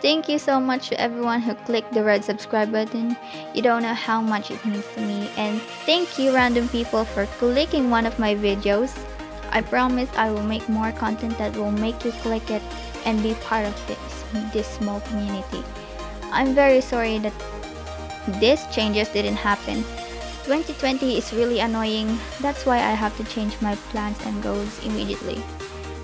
Thank you so much to everyone who clicked the red subscribe button. You don't know how much it means to me. And thank you random people for clicking one of my videos. I promise I will make more content that will make you click it and be part of this, this small community. I'm very sorry that these changes didn't happen. 2020 is really annoying, that's why I have to change my plans and goals immediately.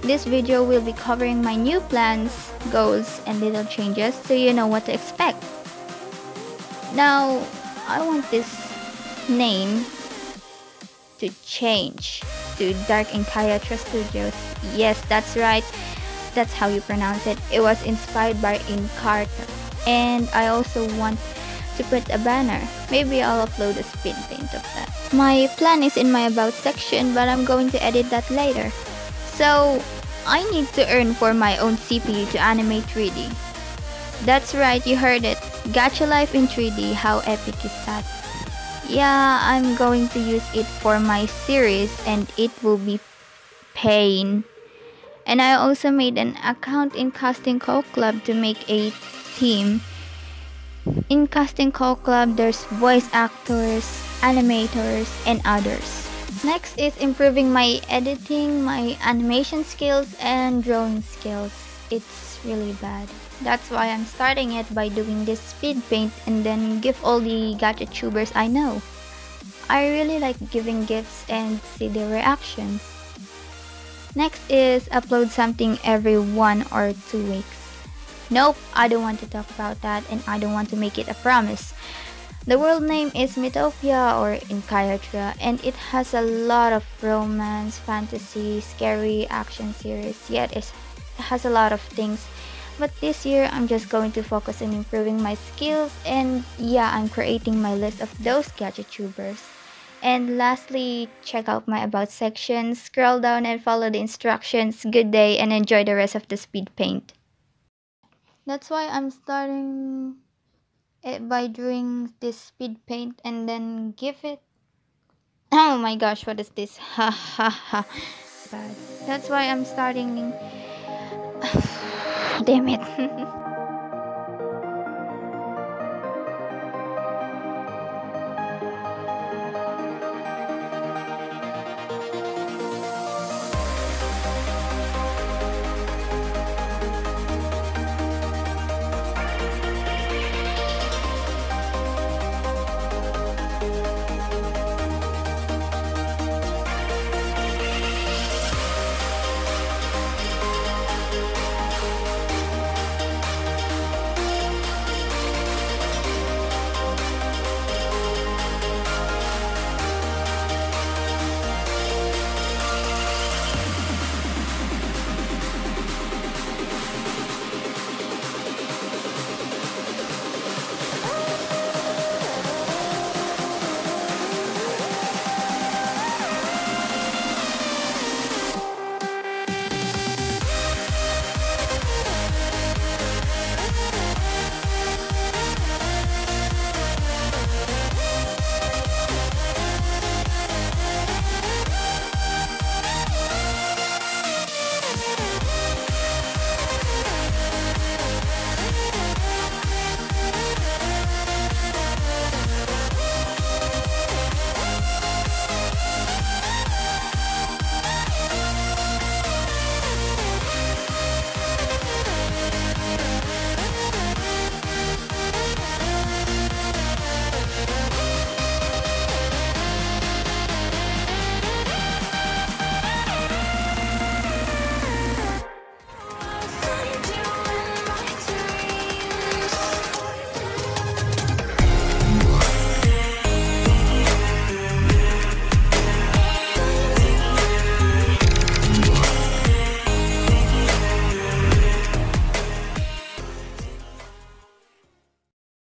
This video will be covering my new plans, goals, and little changes so you know what to expect. Now, I want this name to change to Dark Enkyatra Studios. Yes, that's right. That's how you pronounce it. It was inspired by Encarta. And I also want to put a banner. Maybe I'll upload a speed paint of that. My plan is in my about section, but I'm going to edit that later. So, I need to earn for my own CPU to animate 3D. That's right, you heard it. Gacha Life in 3D, how epic is that? Yeah, I'm going to use it for my series and it will be pain. And I also made an account in Casting Call Club to make a team in Casting Call Club, there's voice actors, animators, and others. Next is improving my editing, my animation skills, and drawing skills. It's really bad. That's why I'm starting it by doing this speed paint and then give all the gacha tubers I know. I really like giving gifts and see their reactions. Next is upload something every one or two weeks. Nope, I don't want to talk about that and I don't want to make it a promise. The world name is Mythopia or Enkyatra and it has a lot of romance, fantasy, scary action series. Yet it has a lot of things. But this year I'm just going to focus on improving my skills and yeah, I'm creating my list of those gacha tubers. And lastly, check out my about section, scroll down and follow the instructions. Good day and enjoy the rest of the speed paint. That's why I'm starting it by doing this speed paint and then give it. Oh my gosh what is this? Ha ha ha. That's why I'm starting. Damn it